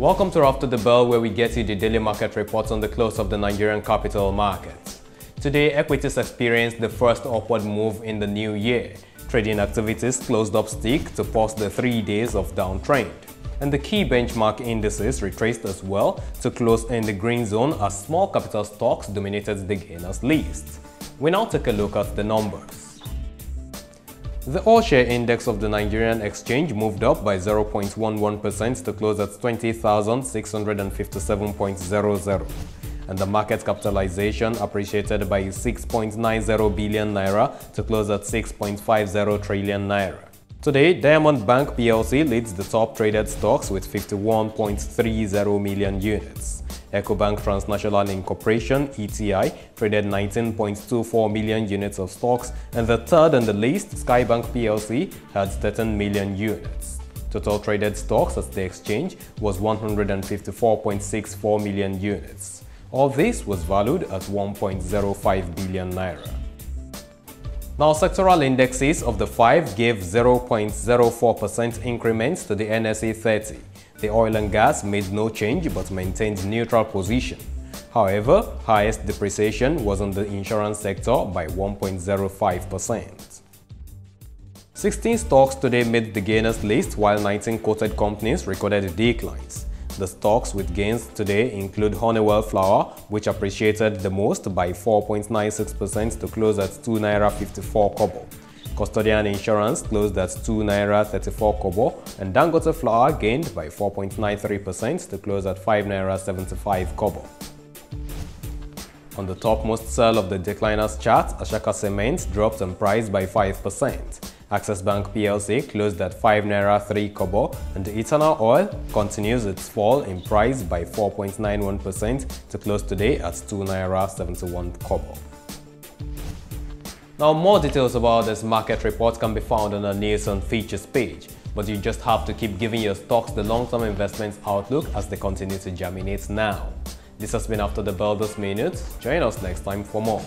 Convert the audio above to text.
Welcome to After the Bell where we get you the daily market reports on the close of the Nigerian capital market. Today, equities experienced the first upward move in the new year. Trading activities closed up stick to pause the three days of downtrend. And the key benchmark indices retraced as well to close in the green zone as small capital stocks dominated the gainers list. We now take a look at the numbers. The all-share index of the Nigerian exchange moved up by 0.11% to close at 20,657.00 and the market capitalization appreciated by 6.90 billion naira to close at 6.50 trillion naira. Today, Diamond Bank PLC leads the top traded stocks with 51.30 million units. EcoBank Transnational Incorporation ETI traded 19.24 million units of stocks and the third on the list, Skye Bank PLC, had 13 million units. Total traded stocks at the exchange was 154.64 million units. All this was valued at 1.05 billion naira. Now, sectoral indexes of the five gave 0.04% increments to the NSE 30. The oil and gas made no change but maintained neutral position. However, highest depreciation was on the insurance sector by 1.05%. 16 stocks today made the gainers list while 19 quoted companies recorded declines. The stocks with gains today include Honeywell Flour, which appreciated the most by 4.96% to close at 2 naira 54 kobo. Custodian Insurance closed at 2 naira 34 kobo and Dangote Flour gained by 4.93% to close at 5 naira 75 kobo. On the topmost sell of the decliners chart, Ashaka Cement dropped in price by 5%. Access Bank PLC closed at 5 naira 3 kobo and Eterna Oil continues its fall in price by 4.91% to close today at 2 naira 71 kobo. Now more details about this market report can be found on the Nielsen features page, but you just have to keep giving your stocks the long-term investment outlook as they continue to germinate now. This has been After the this minute. Join us next time for more.